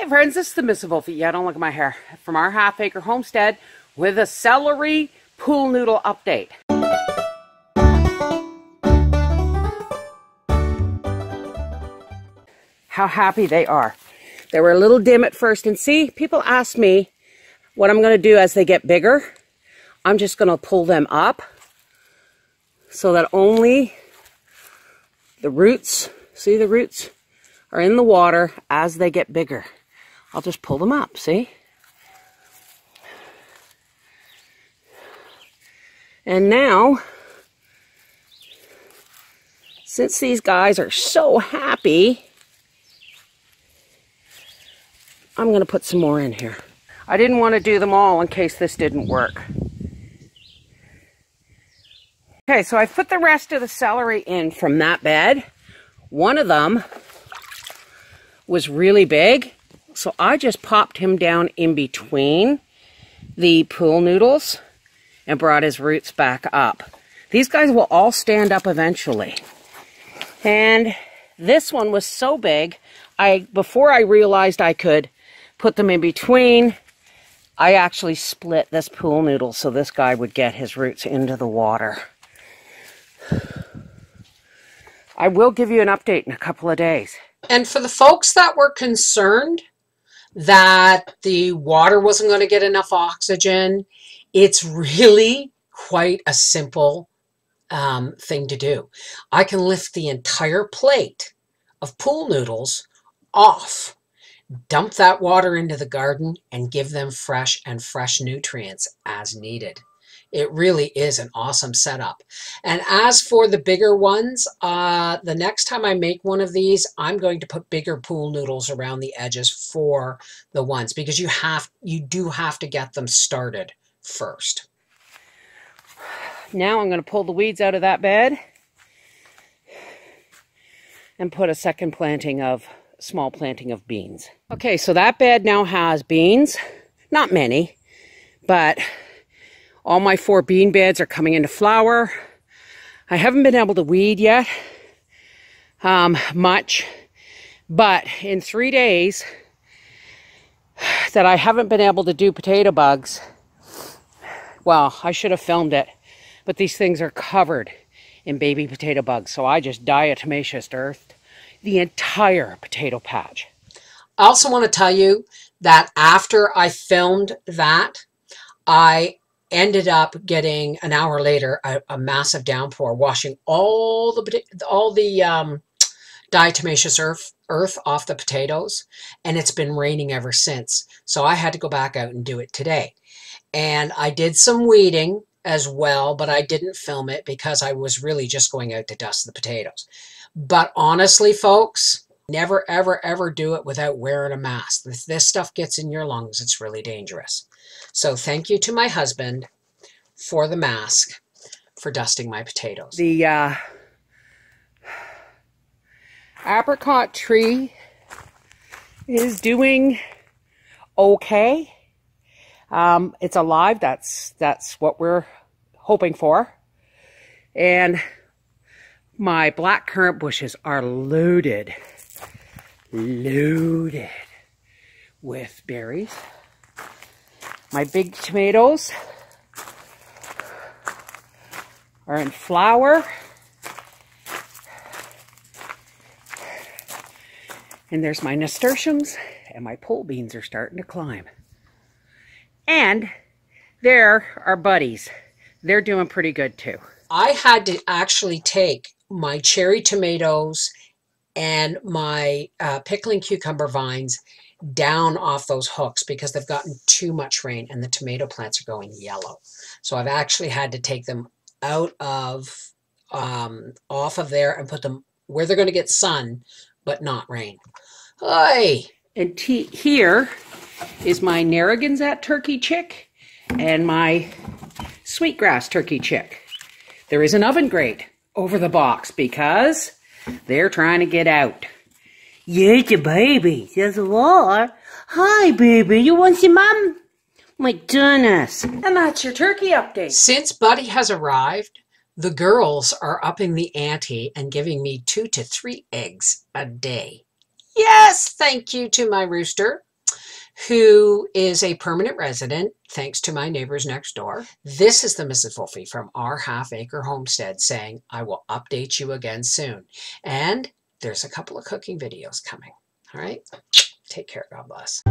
Hey friends, this is the Miss Wolfie. Yeah, don't look at my hair. From our half acre homestead with a celery pool noodle update. How happy they are. They were a little dim at first. And see, people ask me what I'm going to do as they get bigger. I'm just going to pull them up so that only the roots, see the roots, are in the water as they get bigger. I'll just pull them up, see? And now, since these guys are so happy, I'm going to put some more in here. I didn't want to do them all in case this didn't work. Okay, so I put the rest of the celery in from that bed. One of them was really big, so I just popped him down in between the pool noodles and brought his roots back up. These guys will all stand up eventually. And this one was so big, I before I realized I could put them in between, I actually split this pool noodle so this guy would get his roots into the water. I will give you an update in a couple of days. And for the folks that were concerned that the water wasn't going to get enough oxygen, it's really quite a simple um, thing to do. I can lift the entire plate of pool noodles off, dump that water into the garden, and give them fresh and fresh nutrients as needed. It really is an awesome setup. And as for the bigger ones, uh, the next time I make one of these, I'm going to put bigger pool noodles around the edges for the ones because you have you do have to get them started first. Now I'm going to pull the weeds out of that bed and put a second planting of small planting of beans. Okay, so that bed now has beans. Not many, but all my four bean beds are coming into flower. I haven't been able to weed yet um, much, but in three days that I haven't been able to do potato bugs, well, I should have filmed it, but these things are covered in baby potato bugs. So I just diatomaceous earth the entire potato patch. I also want to tell you that after I filmed that, I ended up getting an hour later a, a massive downpour, washing all the all the um, diatomaceous earth earth off the potatoes, and it's been raining ever since. So I had to go back out and do it today, and I did some weeding as well, but I didn't film it because I was really just going out to dust the potatoes. But honestly, folks, never, ever, ever do it without wearing a mask. If this stuff gets in your lungs, it's really dangerous. So thank you to my husband for the mask for dusting my potatoes. The uh, apricot tree is doing okay. Um, it's alive. That's that's what we're hoping for. And my black currant bushes are loaded, loaded with berries. My big tomatoes are in flower. And there's my nasturtiums, and my pole beans are starting to climb. And there are buddies. They're doing pretty good too. I had to actually take my cherry tomatoes and my uh, pickling cucumber vines down off those hooks because they've gotten too much rain and the tomato plants are going yellow. So I've actually had to take them out of um, off of there and put them where they're going to get sun but not rain. Hi. And here is my Narragansett turkey chick and my sweetgrass turkey chick. There is an oven grate over the box because they're trying to get out. Yeah, it's a baby. There's a lot. Hi, baby. You want some mom? My goodness. And that's your turkey update. Since Buddy has arrived, the girls are upping the ante and giving me two to three eggs a day. Yes, thank you to my rooster who is a permanent resident, thanks to my neighbors next door. This is the Mrs. Wolfie from our half acre homestead saying, I will update you again soon. And there's a couple of cooking videos coming. All right. Take care. God bless.